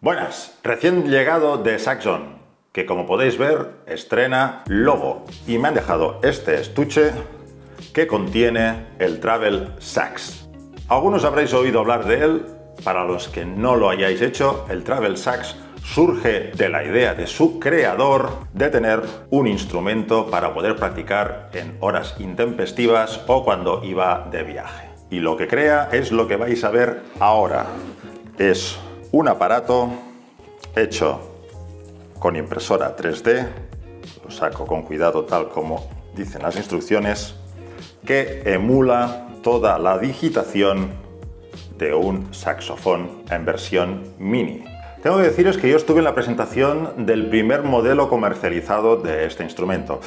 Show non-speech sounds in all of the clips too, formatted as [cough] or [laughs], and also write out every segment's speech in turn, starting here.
Buenas, recién llegado de Saxon, que como podéis ver estrena logo y me han dejado este estuche que contiene el Travel Sax. Algunos habréis oído hablar de él, para los que no lo hayáis hecho, el Travel Sax surge de la idea de su creador de tener un instrumento para poder practicar en horas intempestivas o cuando iba de viaje. Y lo que crea es lo que vais a ver ahora. Es un aparato hecho con impresora 3D, lo saco con cuidado tal como dicen las instrucciones, que emula toda la digitación de un saxofón en versión mini. Tengo que deciros que yo estuve en la presentación del primer modelo comercializado de este instrumento.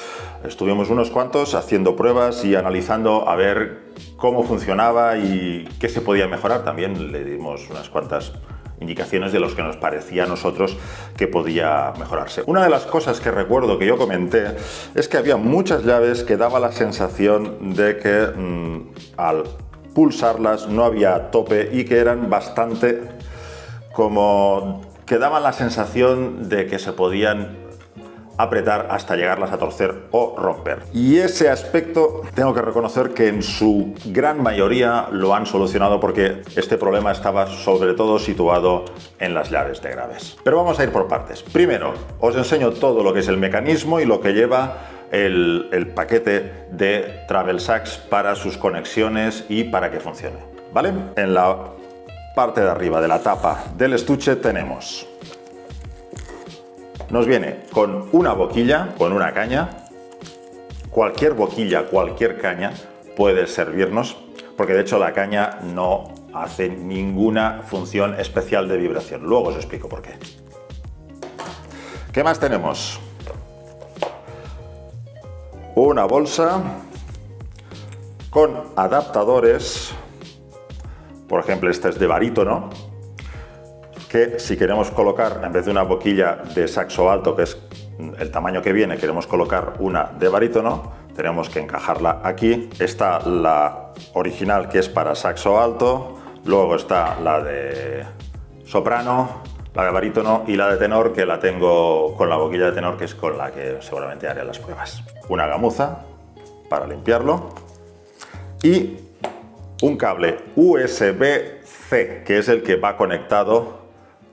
Estuvimos unos cuantos haciendo pruebas y analizando a ver cómo funcionaba y qué se podía mejorar. También le dimos unas cuantas indicaciones de los que nos parecía a nosotros que podía mejorarse. Una de las cosas que recuerdo que yo comenté es que había muchas llaves que daba la sensación de que mm, al pulsarlas no había tope y que eran bastante como que daban la sensación de que se podían apretar hasta llegarlas a torcer o romper. Y ese aspecto tengo que reconocer que en su gran mayoría lo han solucionado porque este problema estaba sobre todo situado en las llaves de graves. Pero vamos a ir por partes. Primero, os enseño todo lo que es el mecanismo y lo que lleva el, paquete de Travel Sax para sus conexiones y para que funcione. ¿Vale? En la parte de arriba de la tapa del estuche tenemos nos viene con una boquilla, con una caña. Cualquier boquilla, cualquier caña puede servirnos, porque de hecho la caña no hace ninguna función especial de vibración. Luego os explico por qué. ¿Qué más tenemos? Una bolsa con adaptadores por ejemplo, este es de barítono, que si queremos colocar, en vez de una boquilla de saxo alto, que es el tamaño que viene, queremos colocar una de barítono, tenemos que encajarla aquí. Está la original, que es para saxo alto, luego está la de soprano, la de barítono y la de tenor, que la tengo con la boquilla de tenor, que es con la que seguramente haré las pruebas. Una gamuza para limpiarlo y un cable USB-C, que es el que va conectado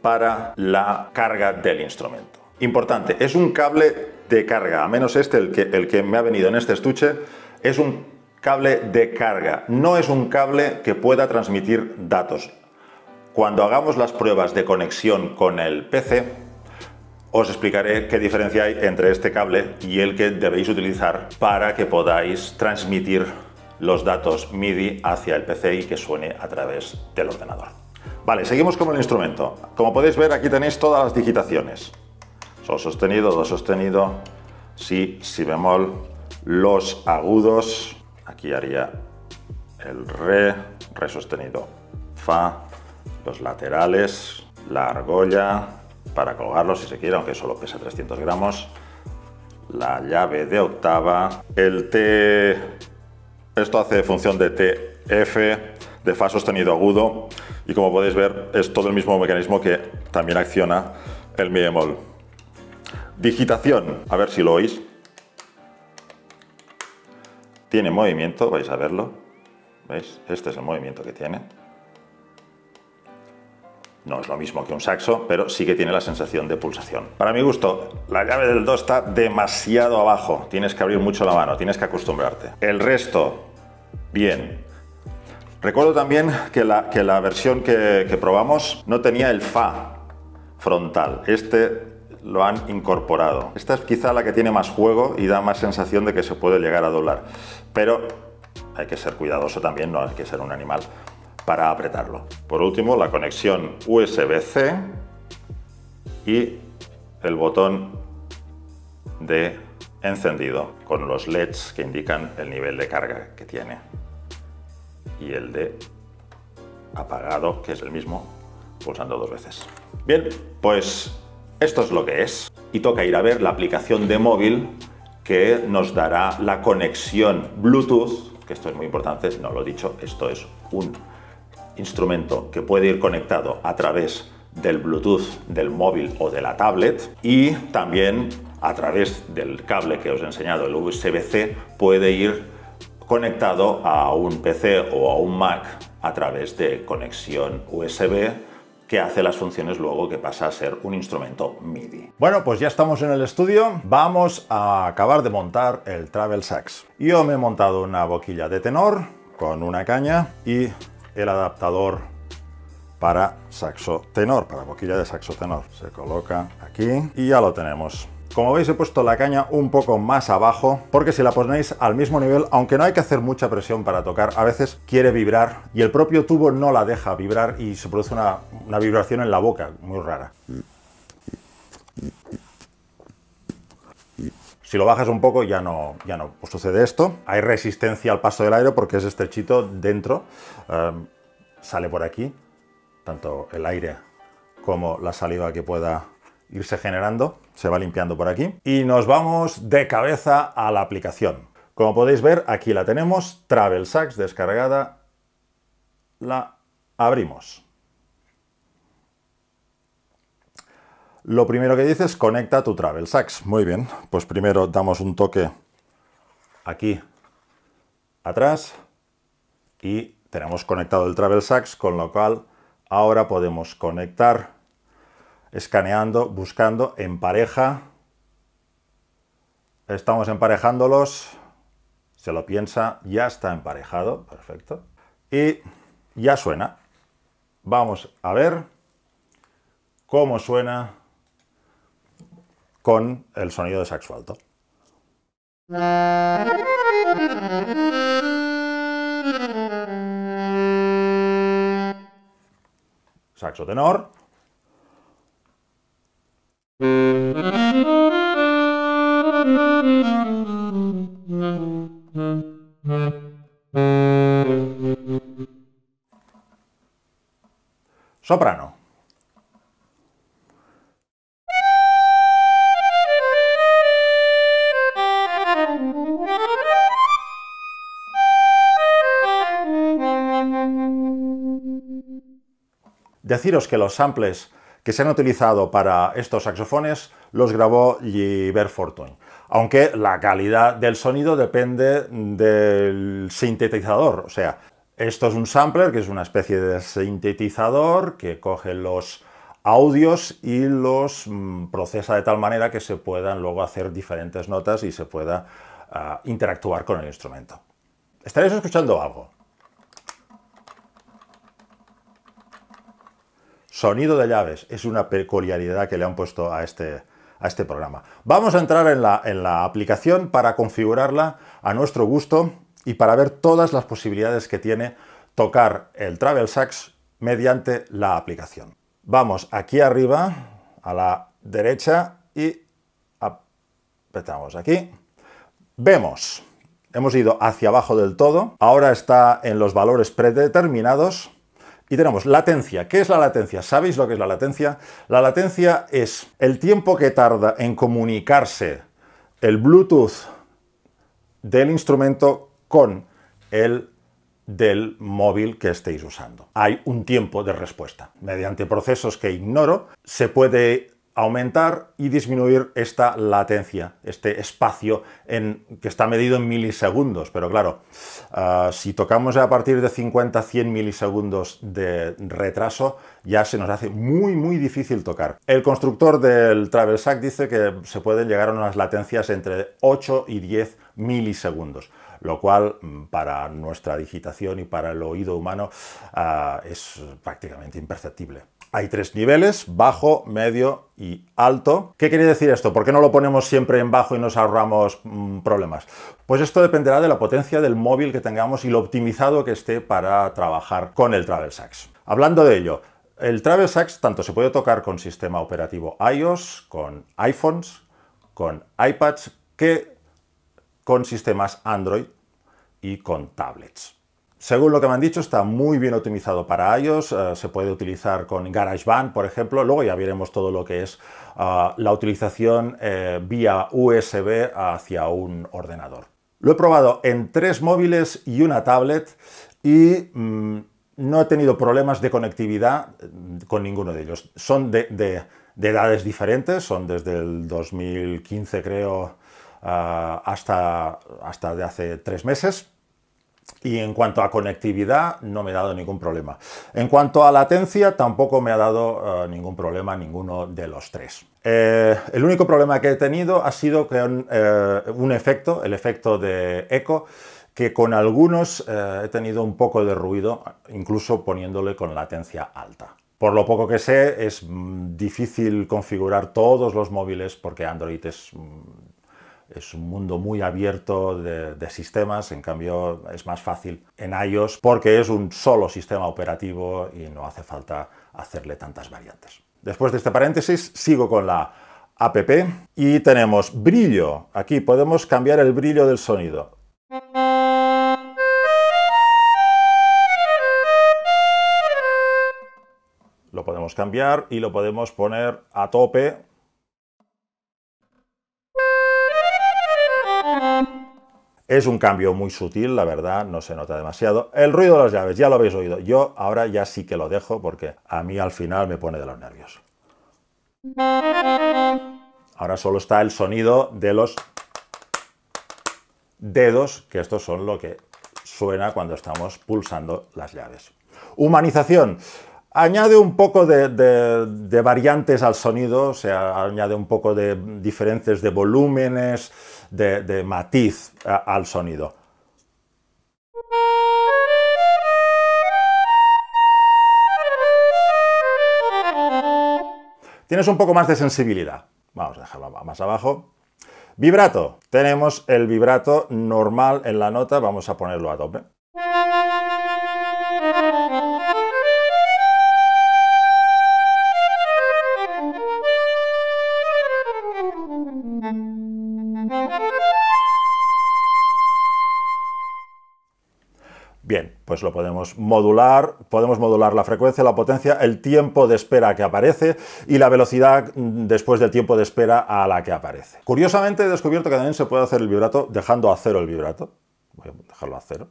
para la carga del instrumento. Importante, es un cable de carga, a menos este, el que, el que me ha venido en este estuche, es un cable de carga, no es un cable que pueda transmitir datos. Cuando hagamos las pruebas de conexión con el PC, os explicaré qué diferencia hay entre este cable y el que debéis utilizar para que podáis transmitir los datos MIDI hacia el PC y que suene a través del ordenador. Vale, seguimos con el instrumento. Como podéis ver, aquí tenéis todas las digitaciones. Sol sostenido, do sostenido, si, si bemol, los agudos, aquí haría el re, re sostenido, fa, los laterales, la argolla, para colgarlo si se quiere, aunque solo pesa 300 gramos, la llave de octava, el T esto hace función de TF, de Fa sostenido agudo, y como podéis ver es todo el mismo mecanismo que también acciona el Mi bemol. Digitación, a ver si lo oís. Tiene movimiento, vais a verlo. ¿Veis? Este es el movimiento que tiene. No es lo mismo que un saxo, pero sí que tiene la sensación de pulsación. Para mi gusto, la llave del Do está demasiado abajo. Tienes que abrir mucho la mano, tienes que acostumbrarte. El resto, Bien. Recuerdo también que la, que la versión que, que probamos no tenía el Fa frontal. Este lo han incorporado. Esta es quizá la que tiene más juego y da más sensación de que se puede llegar a doblar. Pero hay que ser cuidadoso también, no hay que ser un animal para apretarlo. Por último, la conexión USB-C y el botón de encendido con los LEDs que indican el nivel de carga que tiene y el de apagado que es el mismo pulsando dos veces. Bien, pues esto es lo que es y toca ir a ver la aplicación de móvil que nos dará la conexión Bluetooth, que esto es muy importante, no lo he dicho, esto es un instrumento que puede ir conectado a través del Bluetooth del móvil o de la tablet y también a través del cable que os he enseñado, el USB-C, puede ir conectado a un PC o a un Mac a través de conexión USB que hace las funciones luego que pasa a ser un instrumento MIDI. Bueno, pues ya estamos en el estudio. Vamos a acabar de montar el Travel Sax. Yo me he montado una boquilla de tenor con una caña y el adaptador para saxo tenor, para boquilla de saxo tenor. Se coloca aquí y ya lo tenemos. Como veis he puesto la caña un poco más abajo porque si la ponéis al mismo nivel, aunque no hay que hacer mucha presión para tocar, a veces quiere vibrar y el propio tubo no la deja vibrar y se produce una, vibración en la boca muy rara. Si lo bajas un poco ya no, ya no sucede esto. Hay resistencia al paso del aire porque es estrechito dentro. Em, sale por aquí, tanto el aire como la saliva que pueda irse generando, se va limpiando por aquí. Y nos vamos de cabeza a la aplicación. Como podéis ver, aquí la tenemos, Travel Sax descargada, la abrimos. Lo primero que dice es conecta tu Travel Sax. Muy bien, pues primero damos un toque aquí atrás y tenemos conectado el Travel Sax, con lo cual ahora podemos conectar escaneando, buscando en pareja. Estamos emparejándolos. Se lo piensa, ya está emparejado, perfecto. Y ya suena. Vamos a ver cómo suena con el sonido de saxo alto. Saxo tenor. Soprano. Deciros que los samples que se han utilizado para estos saxofones los grabó Gilbert Fortuny. Aunque la calidad del sonido depende del sintetizador. O sea, esto es un sampler, que es una especie de sintetizador que coge los audios y los mm, procesa de tal manera que se puedan luego hacer diferentes notas y se pueda ah, interactuar con el instrumento. Estaréis escuchando algo. Sonido de llaves es una peculiaridad que le han puesto a este, a este programa. Vamos a entrar en la, en la aplicación para configurarla a nuestro gusto y para ver todas las posibilidades que tiene tocar el Travel Sax mediante la aplicación. Vamos aquí arriba, a la derecha y apretamos aquí. Vemos, hemos ido hacia abajo del todo, ahora está en los valores predeterminados y tenemos latencia. ¿Qué es la latencia? ¿Sabéis lo que es la latencia? La latencia es el tiempo que tarda en comunicarse el Bluetooth del instrumento con el del móvil que estéis usando. Hay un tiempo de respuesta. Mediante procesos que ignoro, se puede aumentar y disminuir esta latencia, este espacio en, que está medido en milisegundos. Pero claro, ah, si tocamos a partir de 50-100 milisegundos de retraso, ya se nos hace muy, muy difícil tocar. El constructor del Travel Sack dice que se pueden llegar a unas latencias entre 8 y 10 milisegundos lo cual mm, para nuestra digitación y para el oído humano ah, es prácticamente imperceptible. Hay tres niveles, bajo, medio y alto. ¿Qué quiere decir esto? ¿Por qué no lo ponemos siempre en bajo y nos ahorramos mm, problemas? Pues esto dependerá de la potencia del móvil que tengamos y lo optimizado que esté para trabajar con el Travel Sax. Hablando de ello, el Travel Sax tanto se puede tocar con sistema operativo iOS, con iPhones, con iPads, que con sistemas Android y con tablets. Según lo que me han dicho, está muy bien optimizado para iOS, eh, se puede utilizar con GarageBand, por ejemplo, luego ya veremos todo lo que es ah, la utilización eh, vía USB hacia un ordenador. Lo he probado en tres móviles y una tablet y mm, no he tenido problemas de conectividad con ninguno de ellos. Son de, edades diferentes, son desde el 2015 creo ah, hasta, hasta de hace tres meses. Y en cuanto a conectividad, no me ha dado ningún problema. En cuanto a latencia, tampoco me ha dado eh, ningún problema ninguno de los tres. Eh, el único problema que he tenido ha sido que eh, un efecto, el efecto de eco, que con algunos he tenido un poco de ruido, incluso poniéndole con latencia alta. Por lo poco que sé, es mm, difícil configurar todos los móviles porque Android es mm, es un mundo muy abierto de, sistemas, en cambio es más fácil en iOS porque es un solo sistema operativo y no hace falta hacerle tantas variantes. Después de este paréntesis, sigo con la app y tenemos brillo. Aquí podemos cambiar el brillo del sonido. Lo podemos cambiar y lo podemos poner a tope Es un cambio muy sutil, la verdad, no se nota demasiado. El ruido de las llaves, ya lo habéis oído. Yo ahora ya sí que lo dejo porque a mí al final me pone de los nervios. Ahora solo está el sonido de los dedos, que estos son lo que suena cuando estamos pulsando las llaves. Humanización. Añade un poco de, variantes al sonido, o sea, añade un poco de diferencias de volúmenes, de, matiz al sonido. Tienes un poco más de sensibilidad. Vamos a dejarlo más abajo. Vibrato. Tenemos el vibrato normal en la nota. Vamos a ponerlo a tope. Pues lo podemos modular, podemos modular la frecuencia, la potencia, el tiempo de espera que aparece y la velocidad después del tiempo de espera a la que aparece. Curiosamente he descubierto que también se puede hacer el vibrato dejando a cero el vibrato. Voy a dejarlo a cero.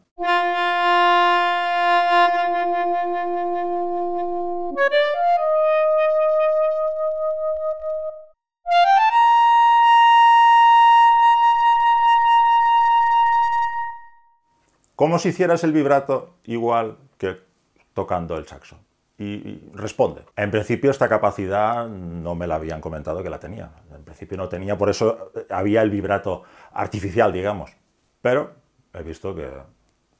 Como si hicieras el vibrato igual que tocando el saxo. Y, responde. En principio esta capacidad no me la habían comentado que la tenía. En principio no tenía, por eso había el vibrato artificial, digamos. Pero he visto que,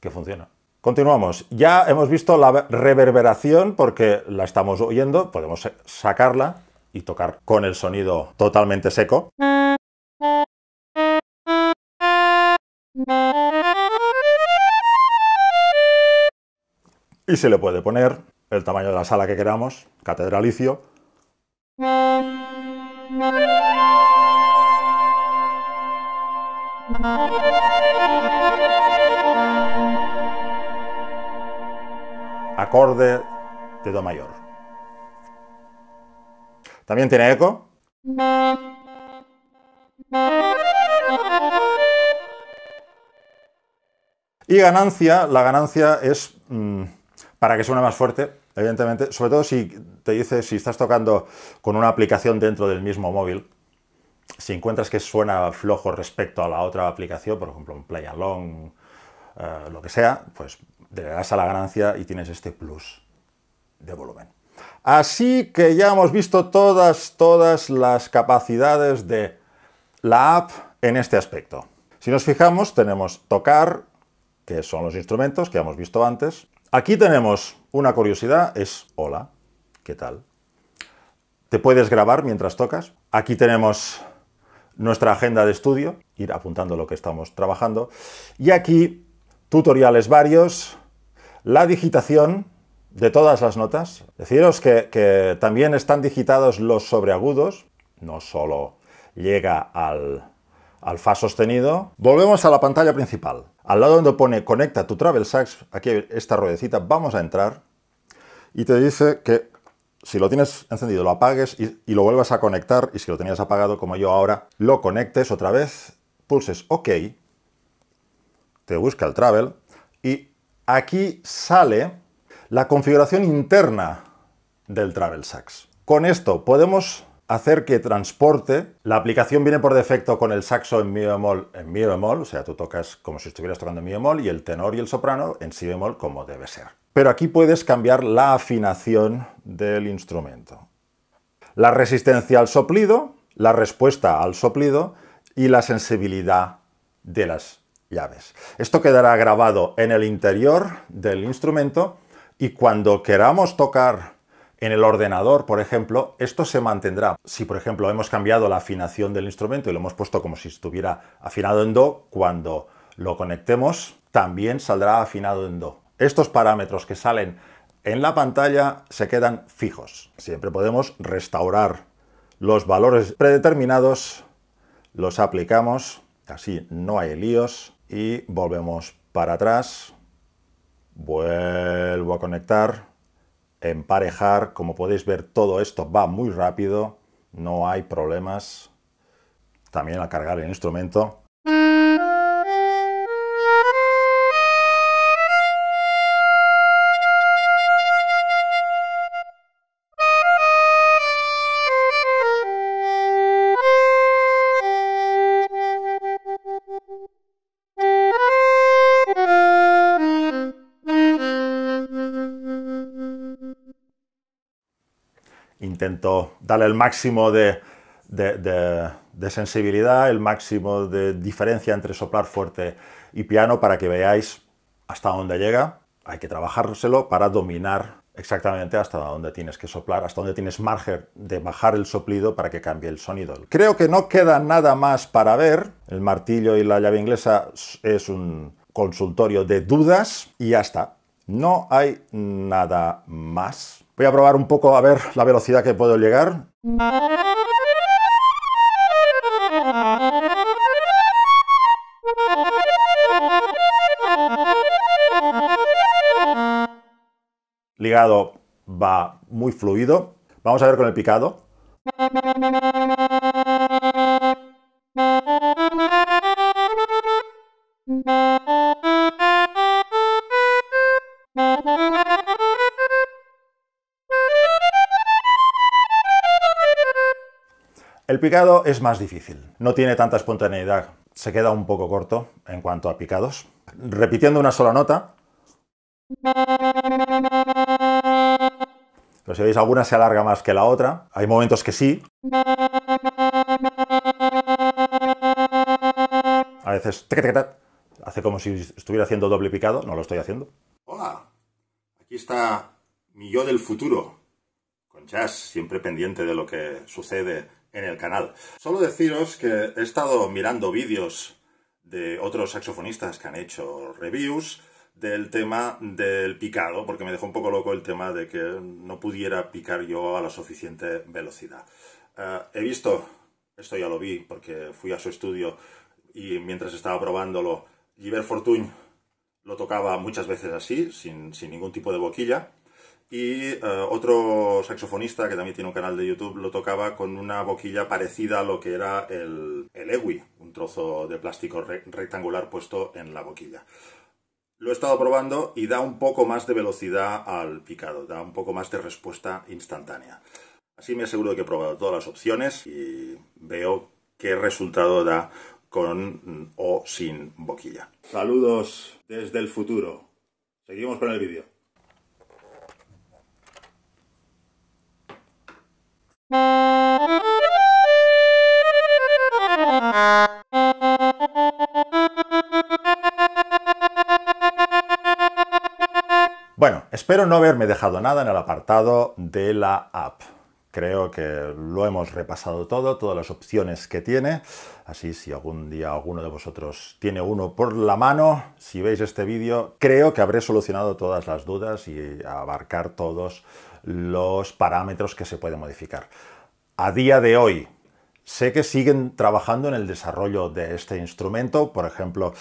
que funciona. Continuamos. Ya hemos visto la reverberación porque la estamos oyendo. Podemos sacarla y tocar con el sonido totalmente seco. [laughs] y se le puede poner el tamaño de la sala que queramos, catedralicio. Acorde de Do mayor. También tiene eco. Y ganancia, la ganancia es mm, para que suene más fuerte, evidentemente, sobre todo si te dice, si estás tocando con una aplicación dentro del mismo móvil, si encuentras que suena flojo respecto a la otra aplicación, por ejemplo un Play Along, eh, lo que sea, pues le das a la ganancia y tienes este plus de volumen. Así que ya hemos visto todas, todas las capacidades de la app en este aspecto. Si nos fijamos, tenemos tocar, que son los instrumentos que hemos visto antes, Aquí tenemos una curiosidad, es hola, ¿qué tal? Te puedes grabar mientras tocas. Aquí tenemos nuestra agenda de estudio, ir apuntando lo que estamos trabajando. Y aquí tutoriales varios, la digitación de todas las notas. Deciros que, que también están digitados los sobreagudos, no solo llega al, al Fa sostenido. Volvemos a la pantalla principal. Al lado donde pone Conecta tu Travel Sax, aquí esta ruedecita, vamos a entrar y te dice que si lo tienes encendido lo apagues y, lo vuelvas a conectar y si lo tenías apagado como yo ahora, lo conectes otra vez, pulses OK, te busca el Travel y aquí sale la configuración interna del Travel Sax. Con esto podemos hacer que transporte. La aplicación viene por defecto con el saxo en mi bemol, en mi bemol, o sea, tú tocas como si estuvieras tocando en mi bemol y el tenor y el soprano en si bemol como debe ser. Pero aquí puedes cambiar la afinación del instrumento. La resistencia al soplido, la respuesta al soplido y la sensibilidad de las llaves. Esto quedará grabado en el interior del instrumento y cuando queramos tocar en el ordenador, por ejemplo, esto se mantendrá. Si, por ejemplo, hemos cambiado la afinación del instrumento y lo hemos puesto como si estuviera afinado en Do, cuando lo conectemos también saldrá afinado en Do. Estos parámetros que salen en la pantalla se quedan fijos. Siempre podemos restaurar los valores predeterminados, los aplicamos, así no hay líos y volvemos para atrás. Vuelvo a conectar emparejar. Como podéis ver, todo esto va muy rápido, no hay problemas. También al cargar el instrumento intento darle el máximo de, sensibilidad, el máximo de diferencia entre soplar fuerte y piano para que veáis hasta dónde llega. Hay que trabajárselo para dominar exactamente hasta dónde tienes que soplar, hasta dónde tienes margen de bajar el soplido para que cambie el sonido. Creo que no queda nada más para ver. El martillo y la llave inglesa es un consultorio de dudas y ya está. No hay nada más. Voy a probar un poco a ver la velocidad que puedo llegar. Ligado va muy fluido. Vamos a ver con el picado. El picado es más difícil, no tiene tanta espontaneidad, se queda un poco corto en cuanto a picados. Repitiendo una sola nota, pero si veis alguna se alarga más que la otra, hay momentos que sí. A veces hace como si estuviera haciendo doble picado, no lo estoy haciendo. Hola, aquí está mi yo del futuro, con jazz, siempre pendiente de lo que sucede en el canal. Solo deciros que he estado mirando vídeos de otros saxofonistas que han hecho reviews del tema del picado, porque me dejó un poco loco el tema de que no pudiera picar yo a la suficiente velocidad. Eh, he visto, esto ya lo vi porque fui a su estudio y mientras estaba probándolo, Gilbert Fortuny lo tocaba muchas veces así, sin, sin ningún tipo de boquilla. Y eh, otro saxofonista que también tiene un canal de YouTube lo tocaba con una boquilla parecida a lo que era el, el EWI, un trozo de plástico rectangular puesto en la boquilla. Lo he estado probando y da un poco más de velocidad al picado, da un poco más de respuesta instantánea. Así me aseguro de que he probado todas las opciones y veo qué resultado da con o sin boquilla. Saludos desde el futuro. Seguimos con el vídeo. Espero no haberme dejado nada en el apartado de la app. Creo que lo hemos repasado todo, todas las opciones que tiene. Así, si algún día alguno de vosotros tiene uno por la mano, si veis este vídeo, creo que habré solucionado todas las dudas y abarcar todos los parámetros que se pueden modificar. A día de hoy, sé que siguen trabajando en el desarrollo de este instrumento. Por ejemplo,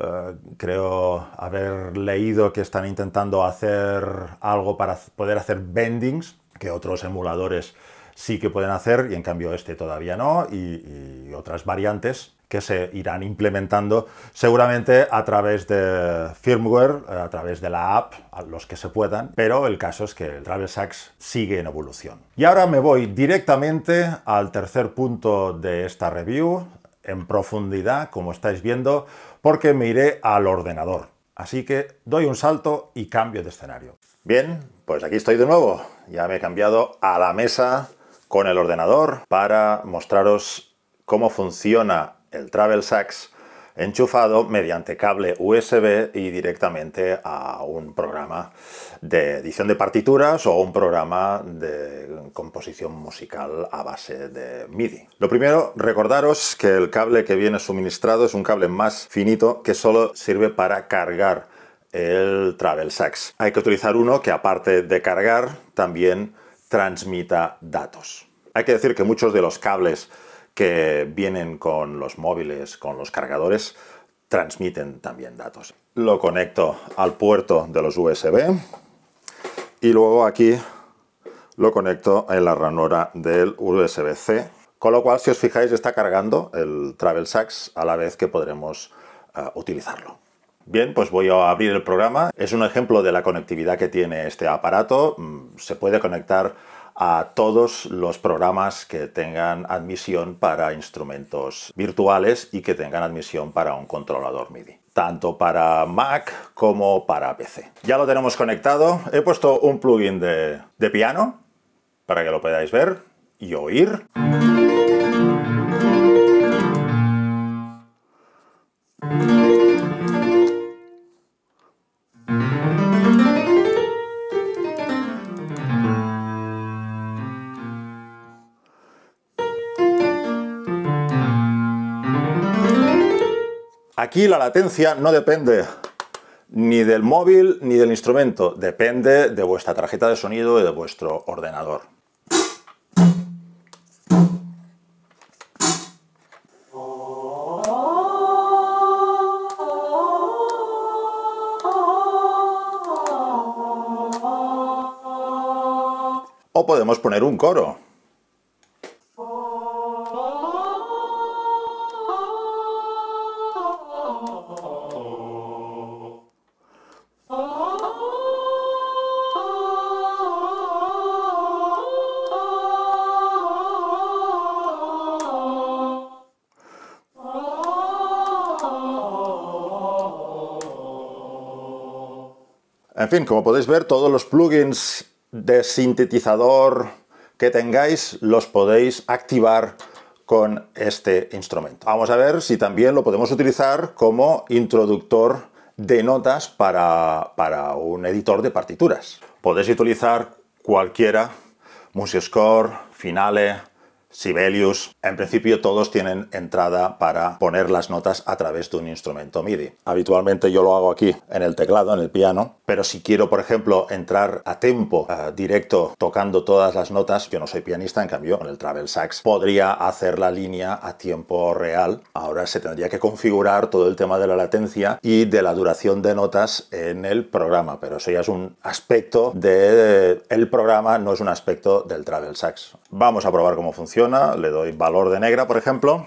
eh, creo haber leído que están intentando hacer algo para poder hacer bendings, que otros emuladores sí que pueden hacer y en cambio este todavía no, y otras variantes que se irán implementando seguramente a través de firmware, a través de la app, a los que se puedan, pero el caso es que el Travel Sax sigue en evolución. Y ahora me voy directamente al tercer punto de esta review, en profundidad, como estáis viendo, porque me iré al ordenador. Así que doy un salto y cambio de escenario. Bien, pues aquí estoy de nuevo. Ya me he cambiado a la mesa con el ordenador para mostraros cómo funciona el Travel Sax enchufado mediante cable USB y directamente a un programa de edición de partituras o un programa de composición musical a base de MIDI. Lo primero, recordaros que el cable que viene suministrado es un cable más finito que solo sirve para cargar el Travel Sax. Hay que utilizar uno que aparte de cargar también transmita datos. Hay que decir que muchos de los cables que vienen con los móviles, con los cargadores, transmiten también datos. Lo conecto al puerto de los USB y luego aquí lo conecto en la ranura del USB-C, con lo cual si os fijáis está cargando el Travel Sax a la vez que podremos eh, utilizarlo. Bien, pues voy a abrir el programa. Es un ejemplo de la conectividad que tiene este aparato. Mm, se puede conectar a todos los programas que tengan admisión para instrumentos virtuales y que tengan admisión para un controlador MIDI tanto para Mac como para PC. Ya lo tenemos conectado. He puesto un plugin de, de piano para que lo podáis ver y oír. Aquí la latencia no depende ni del móvil ni del instrumento, depende de vuestra tarjeta de sonido y de vuestro ordenador. O podemos poner un coro. En fin, como podéis ver, todos los plugins de sintetizador que tengáis los podéis activar con este instrumento. Vamos a ver si también lo podemos utilizar como introductor de notas para, para un editor de partituras. Podéis utilizar cualquiera, Musioscore, Finale, Sibelius. En principio todos tienen entrada para poner las notas a través de un instrumento MIDI. Habitualmente yo lo hago aquí en el teclado, en el piano, pero si quiero, por ejemplo, entrar a tempo directo tocando todas las notas, yo no soy pianista, en cambio, en el Travel Sax podría hacer la línea a tiempo real. Ahora se tendría que configurar todo el tema de la latencia y de la duración de notas en el programa, pero eso ya es un aspecto del el programa, no es un aspecto del Travel Sax. Vamos a probar cómo funciona le doy valor de negra, por ejemplo.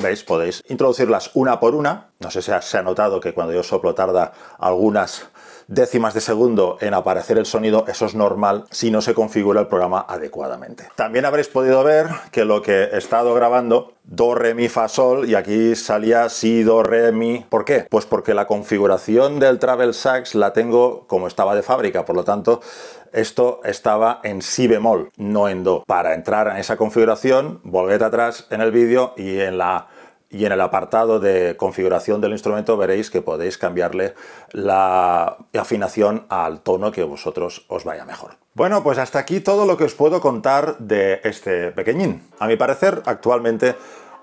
¿Veis? Podéis introducirlas una por una. No sé si se ha notado que cuando yo soplo tarda algunas décimas de segundo en aparecer el sonido, eso es normal si no se configura el programa adecuadamente. También habréis podido ver que lo que he estado grabando, do, re, mi, fa, sol, y aquí salía si, do, re, mi. ¿Por qué? Pues porque la configuración del Travel Sax la tengo como estaba de fábrica, por lo tanto, esto estaba en si bemol, no en do. Para entrar en esa configuración, volved atrás en el vídeo y en la y en el apartado de configuración del instrumento veréis que podéis cambiarle la afinación al tono que vosotros os vaya mejor. Bueno, pues hasta aquí todo lo que os puedo contar de este pequeñín. A mi parecer, actualmente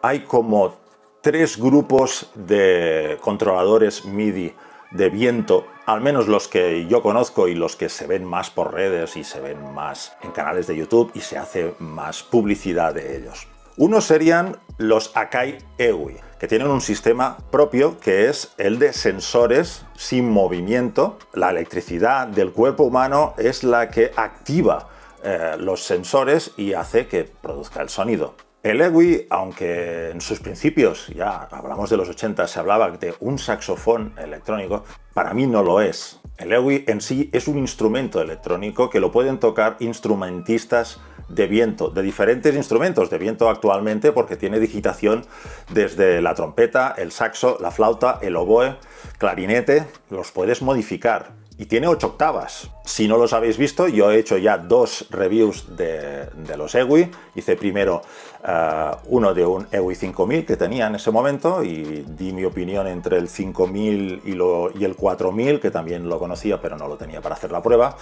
hay como tres grupos de controladores MIDI de viento, al menos los que yo conozco y los que se ven más por redes y se ven más en canales de YouTube y se hace más publicidad de ellos. Uno serían los Akai EWI, que tienen un sistema propio que es el de sensores sin movimiento. La electricidad del cuerpo humano es la que activa eh, los sensores y hace que produzca el sonido. El EWI, aunque en sus principios, ya hablamos de los 80, se hablaba de un saxofón electrónico, para mí no lo es. El EWI en sí es un instrumento electrónico que lo pueden tocar instrumentistas de viento, de diferentes instrumentos de viento actualmente, porque tiene digitación desde la trompeta, el saxo, la flauta, el oboe, clarinete, los puedes modificar y tiene 8 octavas. Si no los habéis visto, yo he hecho ya dos reviews de, los EWI. Hice primero eh, uno de un EWI 5000 que tenía en ese momento y di mi opinión entre el 5000 y, y el 4000, que también lo conocía pero no lo tenía para hacer la prueba.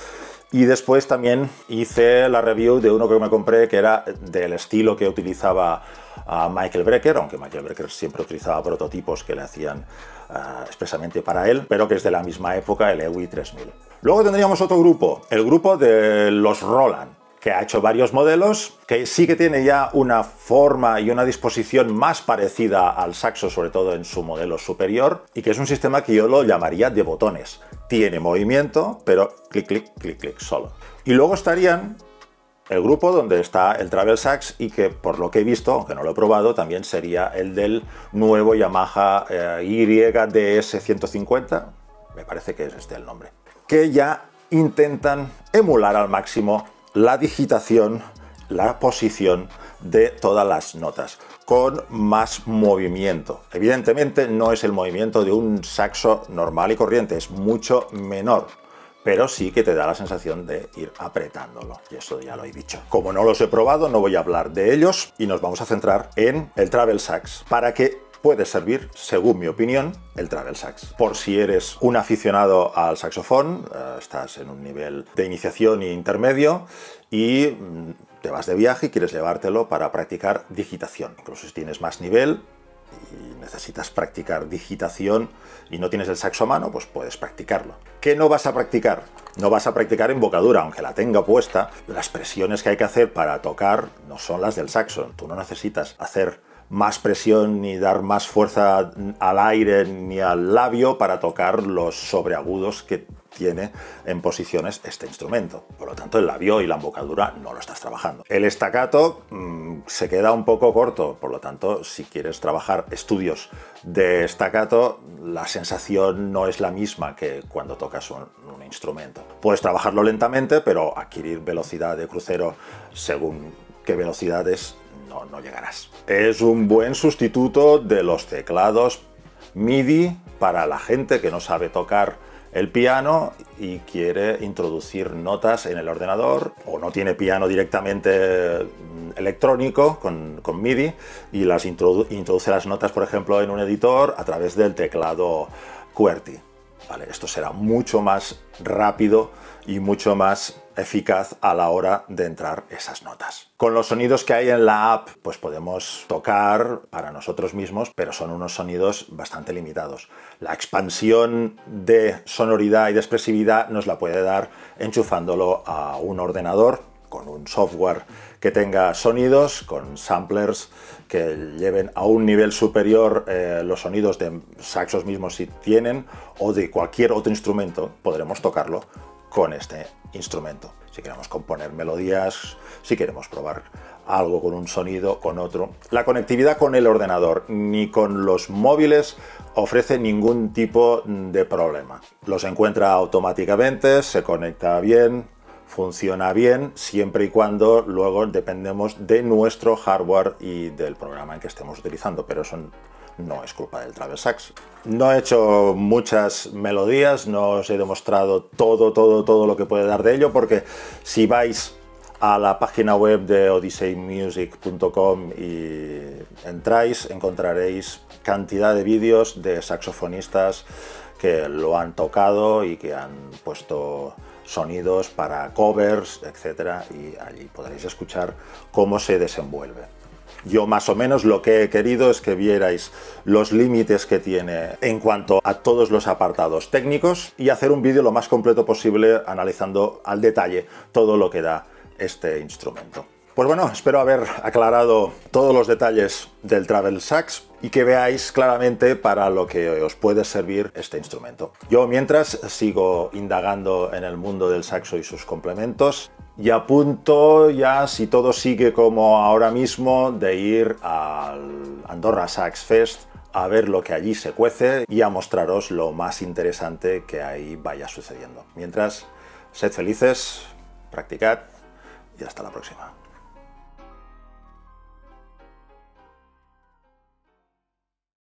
Y después también hice la review de uno que me compré que era del estilo que utilizaba a Michael Brecker, aunque Michael Brecker siempre utilizaba prototipos que le hacían uh, expresamente para él, pero que es de la misma época, el EWI 3000. Luego tendríamos otro grupo, el grupo de los Roland que ha hecho varios modelos, que sí que tiene ya una forma y una disposición más parecida al saxo, sobre todo en su modelo superior, y que es un sistema que yo lo llamaría de botones. Tiene movimiento, pero clic, clic, clic, clic solo. Y luego estarían el grupo donde está el Travel Sax y que por lo que he visto, aunque no lo he probado, también sería el del nuevo Yamaha eh, YDS-150, me parece que es este el nombre, que ya intentan emular al máximo la digitación, la posición de todas las notas con más movimiento. Evidentemente no es el movimiento de un saxo normal y corriente, es mucho menor pero sí que te da la sensación de ir apretándolo, y eso ya lo he dicho. Como no los he probado, no voy a hablar de ellos y nos vamos a centrar en el Travel Sax, para que puede servir, según mi opinión, el travel sax. Por si eres un aficionado al saxofón, eh, estás en un nivel de iniciación e intermedio y mm, te vas de viaje y quieres llevártelo para practicar digitación. Incluso si tienes más nivel, y necesitas practicar digitación y no tienes el saxo a mano, pues puedes practicarlo. ¿Qué no vas a practicar? No vas a practicar embocadura, aunque la tenga puesta. Las presiones que hay que hacer para tocar no son las del saxo. Tú no necesitas hacer más presión ni dar más fuerza al aire ni al labio para tocar los sobreagudos que tiene en posiciones este instrumento. Por lo tanto, el labio y la embocadura no lo estás trabajando. El estacato mm, se queda un poco corto, por lo tanto, si quieres trabajar estudios de estacato, la sensación no es la misma que cuando tocas un, un instrumento. Puedes trabajarlo lentamente, pero adquirir velocidad de crucero según qué velocidades no, no llegarás. Es un buen sustituto de los teclados MIDI para la gente que no sabe tocar el piano y quiere introducir notas en el ordenador o no tiene piano directamente electrónico con, MIDI y las introduce las notas, por ejemplo, en un editor a través del teclado QWERTY. Vale, esto será mucho más rápido y mucho más eficaz a la hora de entrar esas notas. Con los sonidos que hay en la app, pues podemos tocar para nosotros mismos, pero son unos sonidos bastante limitados. La expansión de sonoridad y de expresividad nos la puede dar enchufándolo a un ordenador con un software que tenga sonidos, con samplers que lleven a un nivel superior eh, los sonidos de saxos mismos si tienen o de cualquier otro instrumento, podremos tocarlo con este instrumento. Si queremos componer melodías, si queremos probar algo con un sonido, con otro. La conectividad con el ordenador ni con los móviles ofrece ningún tipo de problema. Los encuentra automáticamente, se conecta bien, funciona bien, siempre y cuando luego dependemos de nuestro hardware y del programa en que estemos utilizando, pero son no es culpa del Travel Sax. No he hecho muchas melodías, no os he demostrado todo, todo, todo lo que puede dar de ello, porque si vais a la página web de odysseymusic.com y entráis, encontraréis cantidad de vídeos de saxofonistas que lo han tocado y que han puesto sonidos para covers, etc. Y allí podréis escuchar cómo se desenvuelve. Yo más o menos lo que he querido es que vierais los límites que tiene en cuanto a todos los apartados técnicos y hacer un vídeo lo más completo posible analizando al detalle todo lo que da este instrumento. Pues bueno, espero haber aclarado todos los detalles del Travel Sax y que veáis claramente para lo que os puede servir este instrumento. Yo mientras sigo indagando en el mundo del saxo y sus complementos y apunto ya, si todo sigue como ahora mismo, de ir al Andorra Sax Fest a ver lo que allí se cuece y a mostraros lo más interesante que ahí vaya sucediendo. Mientras, sed felices, practicad y hasta la próxima.